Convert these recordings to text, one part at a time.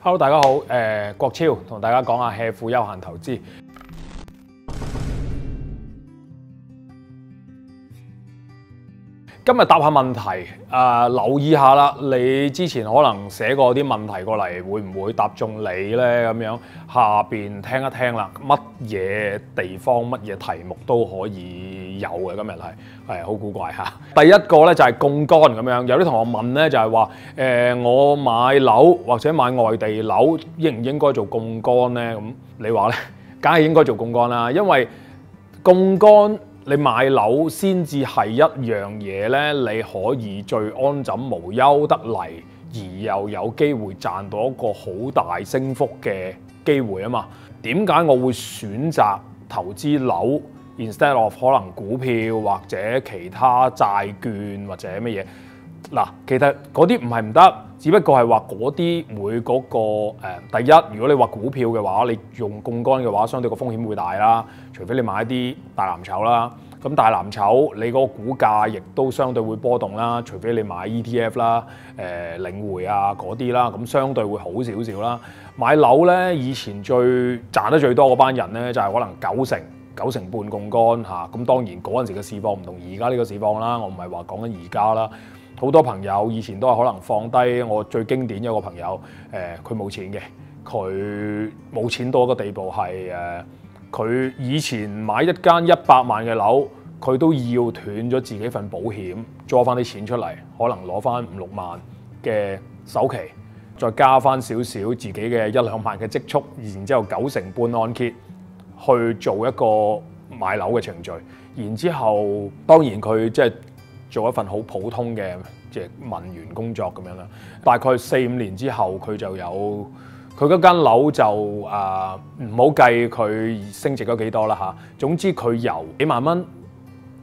Hello，大家好，誒、國超同大家講下 hea 富休閒投資。今日答下問題，誒、留意下啦。你之前可能寫過啲問題過嚟，會唔會答中你呢？咁樣下邊聽一聽啦，乜嘢地方、乜嘢題目都可以有嘅。今日係係好古怪嚇。第一個呢就係槓桿咁樣，有啲同學問呢就係話誒，我買樓或者買外地樓應唔應該做槓桿呢？咁你話呢，梗係應該做槓桿啦，因為槓桿你買樓先至係一樣嘢咧，你可以最安枕無憂得嚟，而又有機會賺到一個好大升幅嘅機會啊嘛。點解我會選擇投資樓 instead of 可能股票或者其他債券或者乜嘢？嗱，其實嗰啲唔係唔得，只不過係話嗰啲會嗰、個、呃、第一，如果你話股票嘅話，你用槓桿嘅話，相對個風險會大啦。除非你買一啲大藍籌啦，咁大藍籌你嗰個股價亦都相對會波動啦。除非你買 ETF 啦、誒領匯啊嗰啲啦，咁相對會好少少啦。買樓咧，以前最賺得最多嗰班人咧，就係、可能九成。九成半槓桿嚇，咁當然嗰陣時嘅市況唔同而家呢個市況啦，我唔係話講緊而家啦。好多朋友以前都係可能放低，我最經典有個朋友，誒佢冇錢嘅，佢冇錢到一個地步係誒，佢、以前買一間一百萬嘅樓，佢都要斷咗自己份保險，攞翻啲錢出嚟，可能攞翻五六萬嘅首期，再加翻少少自己嘅一兩萬嘅積蓄，然之後九成半按揭。去做一個買樓嘅程序，然之後當然佢即係做一份好普通嘅即係文員工作咁樣啦。大概四五年之後，佢就有佢嗰間樓就啊唔好計佢升值咗幾多啦嚇。總之佢由幾萬蚊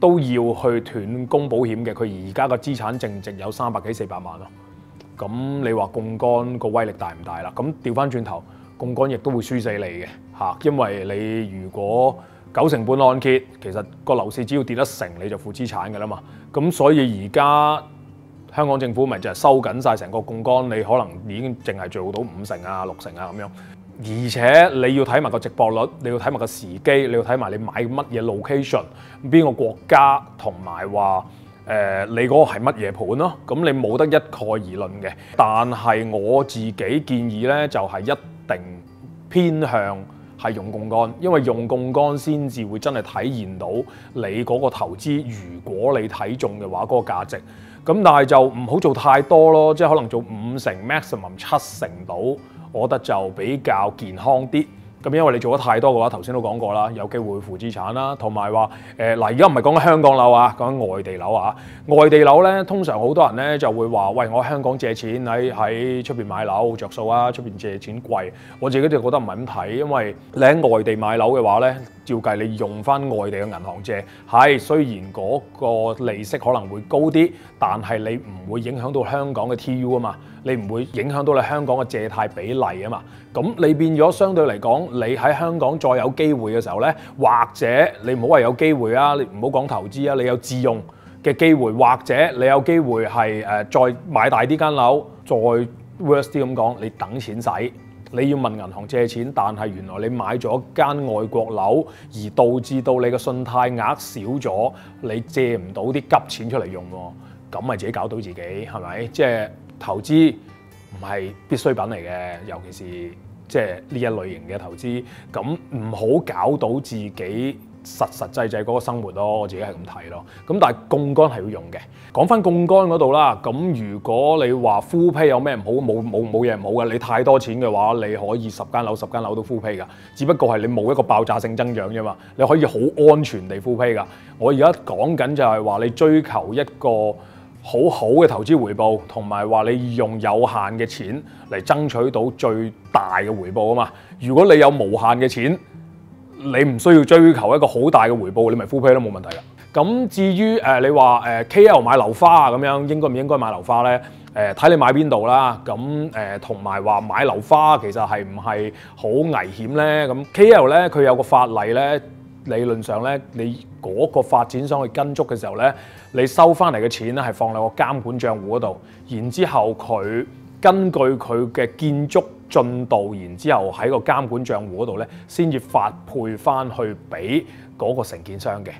都要去斷供保險嘅，佢而家個資產淨值有三百幾四百萬咯。咁你話槓桿個威力大唔大啦？咁調翻轉頭。槓桿亦都會輸死你嘅嚇，因為你如果九成半按揭，其實個樓市只要跌一成你就負資產嘅啦嘛。咁所以而家香港政府咪就係收緊晒成個槓桿，你可能已經淨係做到五成啊、六成啊咁樣。而且你要睇埋個直播率，你要睇埋個時機，你要睇埋你買乜嘢 location，邊個國家同埋話誒你嗰個係乜嘢盤咯。咁你冇得一概而論嘅。但係我自己建議呢，就係一定偏向係用杠杆，因為用杠杆先至會真係體現到你嗰個投資，如果你睇中嘅話，嗰、嗰個價值。咁但係就唔好做太多咯，即係可能做五成 maximum 七成到，我覺得就比較健康啲。咁因為你做得太多嘅話，頭先都講過啦，有機會負資產啦，同埋話誒嗱，而家唔係講緊香港樓啊，講緊外地樓啊。外地樓咧，通常好多人咧就會話：喂，我香港借錢喺喺出邊買樓着數啊，出邊借錢貴。我自己就覺得唔係咁睇，因為你喺外地買樓嘅話咧，照計你用翻外地嘅銀行借，係雖然嗰個利息可能會高啲，但係你唔會影響到香港嘅 TU 啊嘛。你唔會影響到你香港嘅借貸比例啊嘛，咁你變咗相對嚟講，你喺香港再有機會嘅時候呢，或者你唔好話有機會啊，你唔好講投資啊，你有自用嘅機會，或者你有機會係誒、再買大啲間樓，再 worse 啲咁講，你等錢使，你要問銀行借錢，但係原來你買咗間外國樓，而導致到你嘅信貸額少咗，你借唔到啲急錢出嚟用喎，咁咪自己搞到自己係咪？即係。投資唔係必需品嚟嘅，尤其是即係呢一類型嘅投資，咁唔好搞到自己實實際際嗰個生活咯。我自己係咁睇咯。咁但係槓桿係要用嘅。講翻槓桿嗰度啦，咁如果你話 full pay 有咩唔好？冇冇冇嘢唔好嘅。你太多錢嘅話，你可以十間樓十間樓都 full pay 㗎。只不過係你冇一個爆炸性增長啫嘛。你可以好安全地 full pay 㗎。我而家講緊就係話你追求一個好好嘅投資回報，同埋話你用有限嘅錢嚟爭取到最大嘅回報啊嘛！如果你有無限嘅錢，你唔需要追求一個好大嘅回報，你咪 full pay 都冇問題啦。咁至於誒、你話誒、KL 買樓花啊咁樣，應該唔應該買樓花咧？誒、睇你買邊度啦。咁誒同埋話買樓花其實係唔係好危險咧？咁 KL 咧佢有個法例咧。理論上咧，你嗰個發展商去跟足嘅時候咧，你收翻嚟嘅錢咧係放喺個監管帳戶嗰度，然之後佢根據佢嘅建築進度，然之後喺個監管帳戶嗰度咧，先至發配翻去俾嗰個承建商嘅，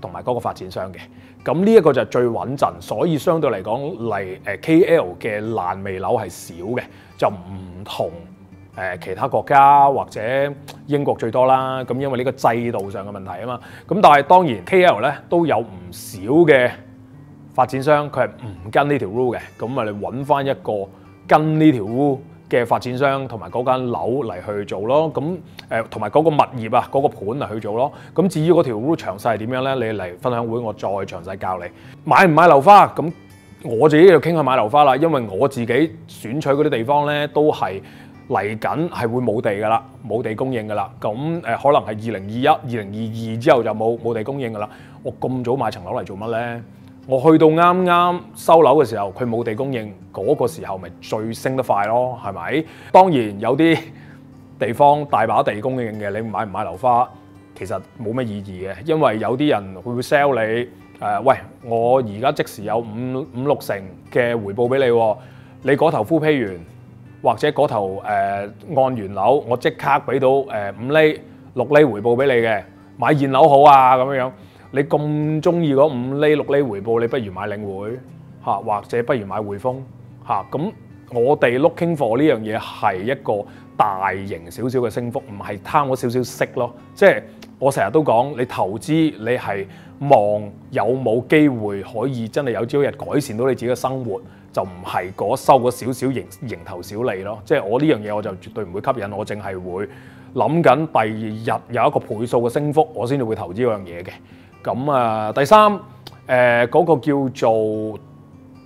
同埋嗰個發展商嘅。咁呢一個就係最穩陣，所以相對嚟講嚟誒 KL 嘅爛尾樓係少嘅，就唔同。誒其他國家或者英國最多啦，咁因為呢個制度上嘅問題啊嘛，咁但係當然 KL 咧都有唔少嘅發展商，佢係唔跟呢條 rule 嘅，咁啊你揾翻一個跟呢條 rule 嘅發展商同埋嗰間樓嚟去做咯，咁誒同埋嗰個物業啊嗰個盤嚟去做咯，咁至於嗰條 rule 詳細係點樣咧？你嚟分享會我再詳細教你買唔買樓花，咁我自己就傾向買樓花啦，因為我自己選取嗰啲地方咧都係。嚟緊係會冇地㗎啦，冇地供應㗎啦。咁誒可能係二零二一、二零二二之後就冇冇地供應㗎啦。我咁早買層樓嚟做乜咧？我去到啱啱收樓嘅時候，佢冇地供應，嗰個時候咪最升得快咯，係咪？當然有啲地方大把地供應嘅，你買唔買樓花其實冇乜意義嘅，因為有啲人會 sell 你誒，喂，我而家即時有五五六成嘅回報俾你，你嗰頭敷批完。或者嗰頭誒、按完樓，我即刻俾到誒五厘六厘回報俾你嘅，買現樓好啊咁樣。你咁中意嗰五厘六厘回報，你不如買領匯嚇，或者不如買匯豐嚇。咁、我哋 looking for 呢樣嘢係一個大型少少嘅升幅，唔係貪嗰少少息咯。即係我成日都講，你投資你係望有冇機會可以真係有朝一日改善到你自己嘅生活。就唔係嗰收嗰少少蠅蠅頭小利咯，即係我呢樣嘢我就絕對唔會吸引，我淨係會諗緊第二日有一個倍數嘅升幅，我先至會投資嗰樣嘢嘅。咁啊，第三誒嗰、呃嗰個叫做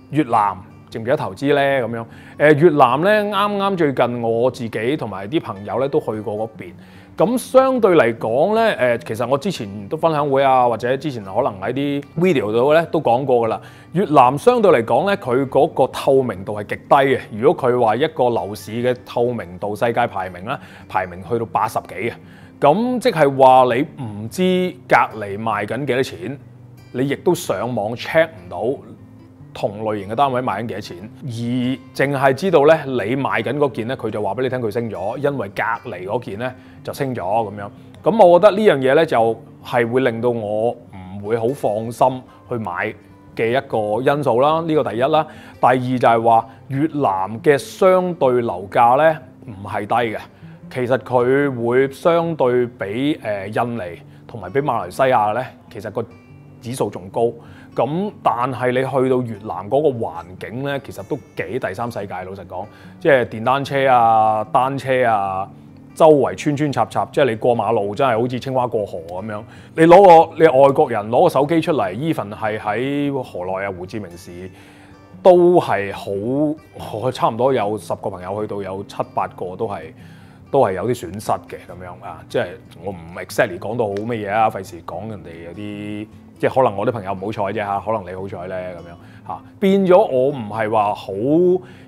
越南值唔值得投資咧？咁樣誒越南咧，啱啱最近我自己同埋啲朋友咧都去過嗰邊。咁相對嚟講咧，誒其實我之前都分享會啊，或者之前可能喺啲 video 度咧都講過噶啦。越南相對嚟講咧，佢嗰個透明度係極低嘅。如果佢話一個樓市嘅透明度世界排名咧，排名去到八十幾嘅，咁即係話你唔知隔離賣緊幾多錢，你亦都上網 check 唔到。同類型嘅單位賣緊幾多錢，而淨係知道咧，你賣緊嗰件咧，佢就話俾你聽佢升咗，因為隔離嗰件咧就升咗咁樣。咁我覺得呢樣嘢咧就係會令到我唔會好放心去買嘅一個因素啦。呢個第一啦，第二就係話越南嘅相對樓價咧唔係低嘅，其實佢會相對比誒印尼同埋比馬來西亞咧，其實個指數仲高。咁，但係你去到越南嗰個環境咧，其實都幾第三世界。老實講，即係電單車啊、單車啊，周圍穿穿插插，即係你過馬路真係好似青蛙過河咁樣。你攞個你外國人攞個手機出嚟，even 係喺河內啊、胡志明市，都係好，我差唔多有十個朋友去到，有七八個都係都係有啲損失嘅咁樣啊。即係我唔 exactly 講到好乜嘢啊，費事講人哋有啲。即係可能我啲朋友唔好彩啫嚇，可能你好彩咧咁樣嚇，變咗我唔係話好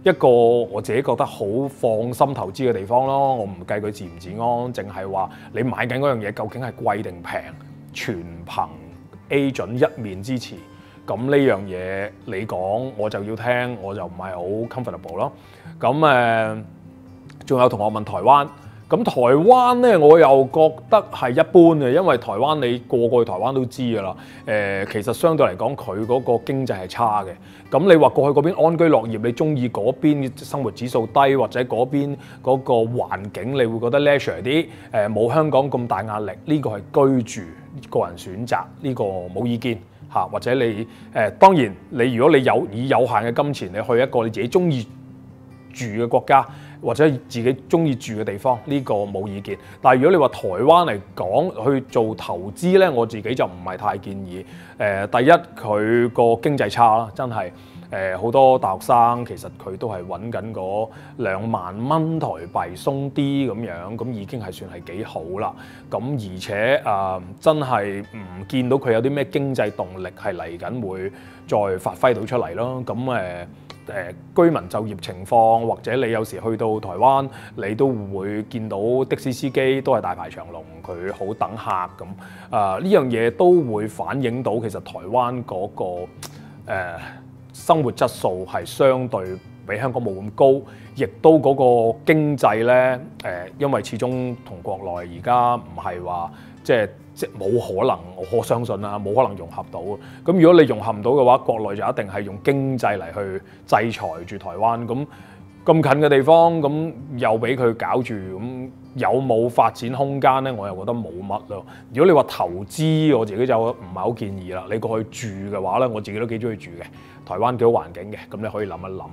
一個我自己覺得好放心投資嘅地方咯。我唔計佢治唔治安，淨係話你買緊嗰樣嘢究竟係貴定平，全憑 A 準一面之詞。咁呢樣嘢你講我就要聽，我就唔係好 comfortable 咯。咁誒，仲有同學問台灣。咁台灣咧，我又覺得係一般嘅，因為台灣你個個去台灣都知㗎啦。誒、其實相對嚟講，佢嗰個經濟係差嘅。咁你話過去嗰邊安居樂業，你中意嗰邊生活指數低，或者嗰邊嗰個環境，你會覺得 leisure 啲，誒、冇香港咁大壓力。呢、個係居住個人選擇，呢、個冇意見嚇。或者你誒、呃，當然你如果你有以有限嘅金錢，你去一個你自己中意住嘅國家。或者自己中意住嘅地方，呢個冇意見。但係如果你話台灣嚟講去做投資呢，我自己就唔係太建議。誒，第一佢個經濟差啦，真係誒好多大學生其實佢都係揾緊嗰兩萬蚊台幣鬆啲咁樣，咁已經係算係幾好啦。咁而且誒真係唔見到佢有啲咩經濟動力係嚟緊會再發揮到出嚟咯。咁誒。誒居民就業情況，或者你有時去到台灣，你都會見到的士司機都係大排長龍，佢好等客咁。啊，呢樣嘢都會反映到其實台灣嗰個誒生活質素係相對比香港冇咁高，亦都嗰個經濟咧誒，因為始終同國內而家唔係話即係。即冇可能，我相信啦，冇可能融合到。咁如果你融合唔到嘅話，國內就一定係用經濟嚟去制裁住台灣。咁咁近嘅地方，咁又俾佢搞住，咁有冇發展空間呢？我又覺得冇乜咯。如果你話投資，我自己就唔係好建議啦。你過去住嘅話咧，我自己都幾中意住嘅。台灣幾好環境嘅，咁你可以諗一諗。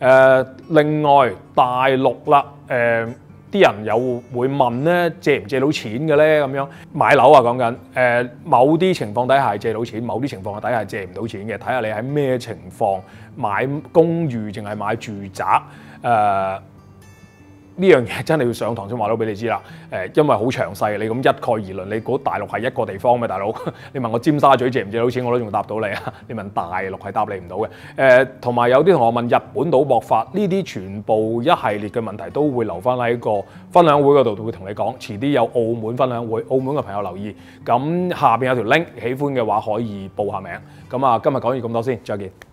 誒、另外大陸啦，誒、啲人又會問咧，借唔借到錢嘅咧？咁樣買樓啊，講緊誒，某啲情況底下借到錢，某啲情況底下借唔到錢嘅，睇下你喺咩情況買公寓，淨係買住宅誒。呢樣嘢真係要上堂先話到俾你知啦。誒，因為好詳細，你咁一概而論，你估大陸係一個地方咩？大佬，你問我尖沙咀借唔借到錢，我都仲答到你啊。你問大陸係答你唔到嘅。誒，同埋有啲同學問日本賭博法，呢啲全部一系列嘅問題都會留翻喺個分享會嗰度，會同你講。遲啲有澳門分享會，澳門嘅朋友留意。咁下邊有條 link，喜歡嘅話可以報下名。咁啊，今日講完咁多先，再見。